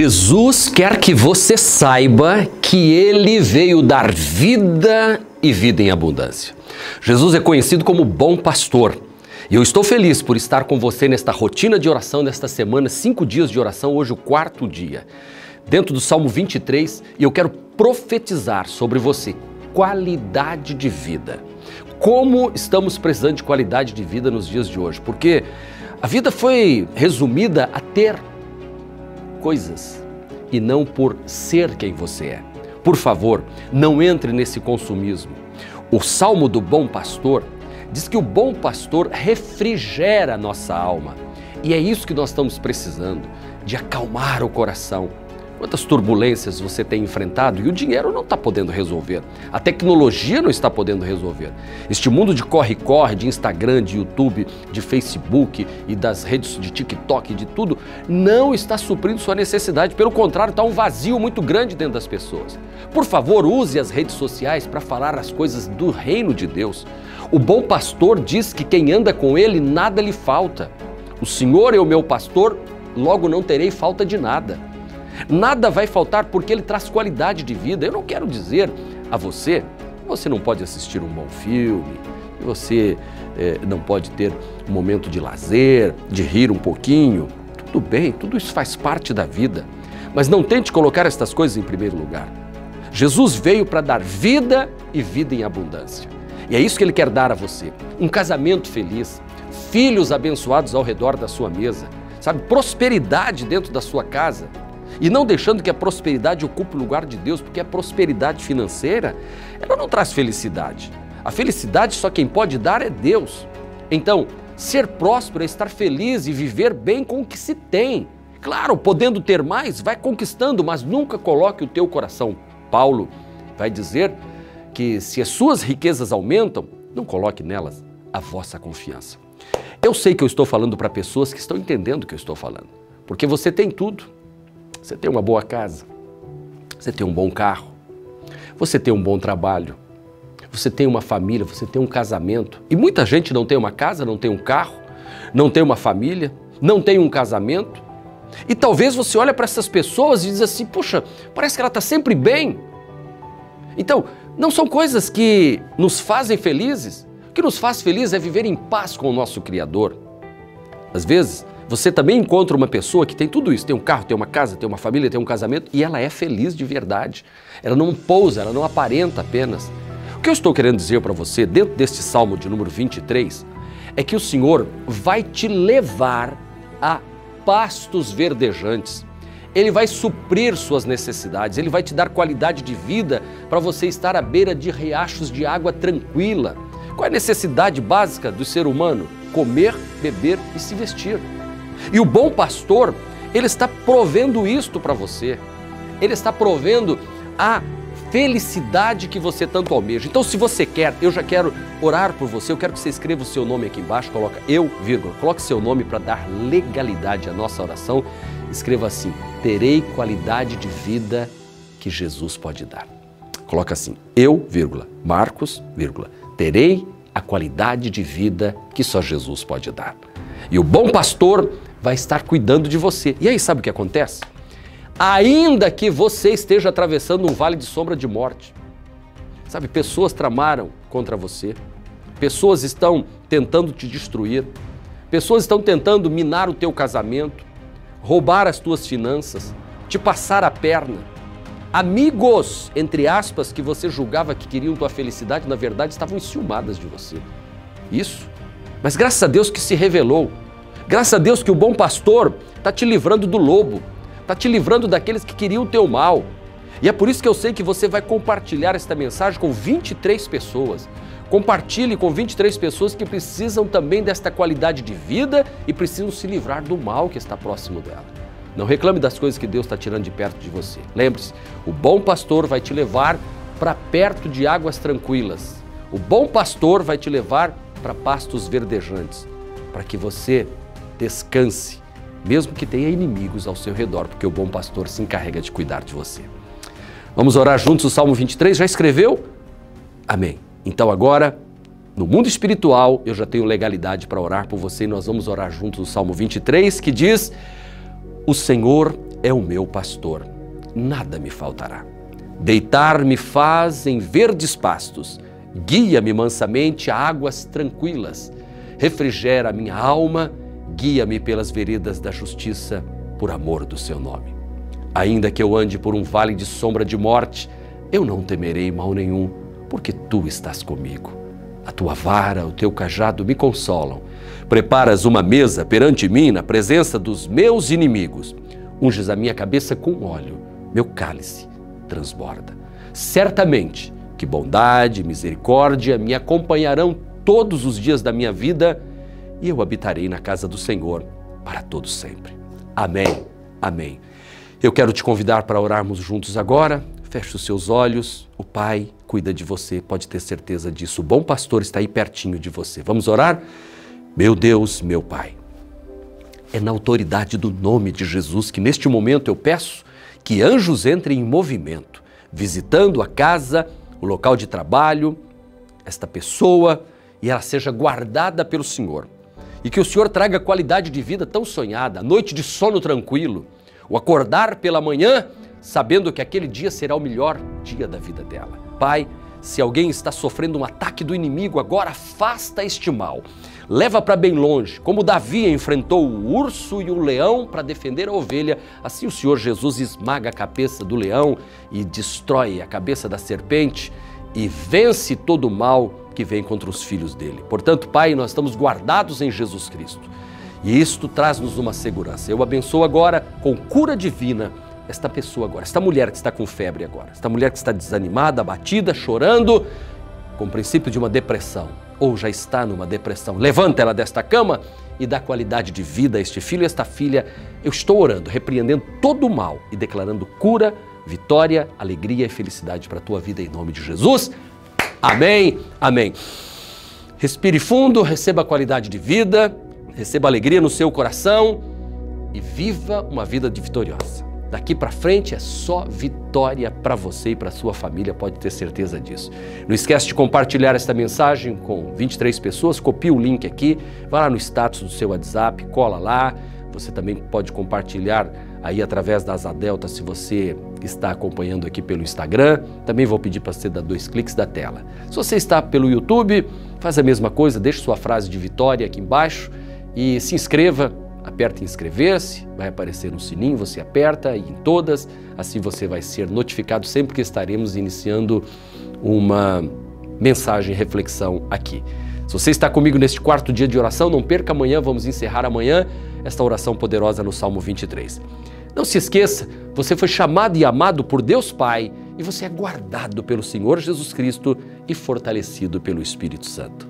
Jesus quer que você saiba que ele veio dar vida e vida em abundância. Jesus é conhecido como bom pastor. E eu estou feliz por estar com você nesta rotina de oração, nesta semana, cinco dias de oração, hoje o quarto dia. Dentro do Salmo 23, e eu quero profetizar sobre você qualidade de vida. Como estamos precisando de qualidade de vida nos dias de hoje? Porque a vida foi resumida a ter coisas e não por ser quem você é. Por favor, não entre nesse consumismo. O Salmo do Bom Pastor diz que o bom pastor refrigera a nossa alma. E é isso que nós estamos precisando, de acalmar o coração Quantas turbulências você tem enfrentado e o dinheiro não está podendo resolver. A tecnologia não está podendo resolver. Este mundo de corre-corre, de Instagram, de YouTube, de Facebook e das redes de TikTok, de tudo, não está suprindo sua necessidade. Pelo contrário, está um vazio muito grande dentro das pessoas. Por favor, use as redes sociais para falar as coisas do reino de Deus. O bom pastor diz que quem anda com ele, nada lhe falta. O Senhor é o meu pastor, logo não terei falta de nada. Nada vai faltar porque ele traz qualidade de vida. Eu não quero dizer a você, você não pode assistir um bom filme, você é, não pode ter um momento de lazer, de rir um pouquinho. Tudo bem, tudo isso faz parte da vida. Mas não tente colocar estas coisas em primeiro lugar. Jesus veio para dar vida e vida em abundância. E é isso que ele quer dar a você: um casamento feliz, filhos abençoados ao redor da sua mesa, sabe, prosperidade dentro da sua casa e não deixando que a prosperidade ocupe o lugar de Deus, porque a prosperidade financeira, ela não traz felicidade. A felicidade só quem pode dar é Deus. Então, ser próspero é estar feliz e viver bem com o que se tem. Claro, podendo ter mais, vai conquistando, mas nunca coloque o teu coração. Paulo vai dizer que se as suas riquezas aumentam, não coloque nelas a vossa confiança. Eu sei que eu estou falando para pessoas que estão entendendo o que eu estou falando, porque você tem tudo. Você tem uma boa casa, você tem um bom carro, você tem um bom trabalho, você tem uma família, você tem um casamento. E muita gente não tem uma casa, não tem um carro, não tem uma família, não tem um casamento. E talvez você olhe para essas pessoas e diz assim: puxa, parece que ela está sempre bem. Então, não são coisas que nos fazem felizes. O que nos faz felizes é viver em paz com o nosso Criador. Às vezes, você também encontra uma pessoa que tem tudo isso, tem um carro, tem uma casa, tem uma família, tem um casamento e ela é feliz de verdade. Ela não pousa, ela não aparenta apenas. O que eu estou querendo dizer para você dentro deste salmo de número 23 é que o Senhor vai te levar a pastos verdejantes. Ele vai suprir suas necessidades, ele vai te dar qualidade de vida para você estar à beira de riachos de água tranquila. Qual é a necessidade básica do ser humano? Comer, beber e se vestir. E o bom pastor, ele está provendo isto para você. Ele está provendo a felicidade que você tanto almeja. Então, se você quer, eu já quero orar por você, eu quero que você escreva o seu nome aqui embaixo, coloca eu, vírgula, coloque seu nome para dar legalidade à nossa oração. Escreva assim: terei qualidade de vida que Jesus pode dar. Coloca assim: eu, vírgula, Marcos, vírgula, terei a qualidade de vida que só Jesus pode dar. E o bom pastor vai estar cuidando de você. E aí, sabe o que acontece? Ainda que você esteja atravessando um vale de sombra de morte, sabe, pessoas tramaram contra você, pessoas estão tentando te destruir, pessoas estão tentando minar o teu casamento, roubar as tuas finanças, te passar a perna. Amigos, entre aspas, que você julgava que queriam tua felicidade, na verdade estavam enciumadas de você. Isso. Mas graças a Deus que se revelou Graças a Deus que o bom pastor está te livrando do lobo, está te livrando daqueles que queriam o teu mal. E é por isso que eu sei que você vai compartilhar esta mensagem com 23 pessoas. Compartilhe com 23 pessoas que precisam também desta qualidade de vida e precisam se livrar do mal que está próximo dela. Não reclame das coisas que Deus está tirando de perto de você. Lembre-se, o bom pastor vai te levar para perto de águas tranquilas. O bom pastor vai te levar para pastos verdejantes, para que você descanse, mesmo que tenha inimigos ao seu redor, porque o bom pastor se encarrega de cuidar de você. Vamos orar juntos o Salmo 23? Já escreveu? Amém. Então agora, no mundo espiritual, eu já tenho legalidade para orar por você e nós vamos orar juntos o Salmo 23, que diz: O Senhor é o meu pastor, nada me faltará. Deitar-me faz em verdes pastos, guia-me mansamente a águas tranquilas, refrigera minha alma, guia-me pelas veredas da justiça, por amor do seu nome. Ainda que eu ande por um vale de sombra de morte, eu não temerei mal nenhum, porque tu estás comigo. A tua vara, o teu cajado me consolam. Preparas uma mesa perante mim na presença dos meus inimigos. Unges a minha cabeça com óleo, meu cálice transborda. Certamente que bondade e misericórdia me acompanharão todos os dias da minha vida e eu habitarei na casa do Senhor para todos sempre. Amém. Amém. Eu quero te convidar para orarmos juntos agora. Feche os seus olhos. O Pai cuida de você, pode ter certeza disso. O bom pastor está aí pertinho de você. Vamos orar? Meu Deus, meu Pai. É na autoridade do nome de Jesus que neste momento eu peço que anjos entrem em movimento, visitando a casa, o local de trabalho, esta pessoa e ela seja guardada pelo Senhor e que o Senhor traga qualidade de vida tão sonhada, noite de sono tranquilo, o acordar pela manhã sabendo que aquele dia será o melhor dia da vida dela. Pai, se alguém está sofrendo um ataque do inimigo, agora afasta este mal. Leva para bem longe. Como Davi enfrentou o urso e o leão para defender a ovelha, assim o Senhor Jesus esmaga a cabeça do leão e destrói a cabeça da serpente e vence todo o mal que vem contra os filhos dele. Portanto, Pai, nós estamos guardados em Jesus Cristo. E isto traz-nos uma segurança. Eu abençoo agora com cura divina esta pessoa agora, esta mulher que está com febre agora, esta mulher que está desanimada, abatida, chorando, com o princípio de uma depressão, ou já está numa depressão. Levanta ela desta cama e dá qualidade de vida a este filho e esta filha. Eu estou orando, repreendendo todo o mal e declarando cura, vitória, alegria e felicidade para a tua vida em nome de Jesus. Amém, amém. Respire fundo, receba qualidade de vida, receba alegria no seu coração e viva uma vida de vitoriosa. Daqui para frente é só vitória para você e para sua família, pode ter certeza disso. Não esquece de compartilhar esta mensagem com 23 pessoas, copia o link aqui, vai lá no status do seu WhatsApp, cola lá. Você também pode compartilhar aí através da Asa Delta se você está acompanhando aqui pelo Instagram. Também vou pedir para você dar dois cliques da tela. Se você está pelo YouTube, faz a mesma coisa, deixe sua frase de vitória aqui embaixo e se inscreva aperta inscrever-se, vai aparecer no sininho, você aperta e em todas, assim você vai ser notificado sempre que estaremos iniciando uma mensagem, reflexão aqui. Se você está comigo neste quarto dia de oração, não perca amanhã, vamos encerrar amanhã esta oração poderosa no Salmo 23. Não se esqueça, você foi chamado e amado por Deus Pai e você é guardado pelo Senhor Jesus Cristo e fortalecido pelo Espírito Santo.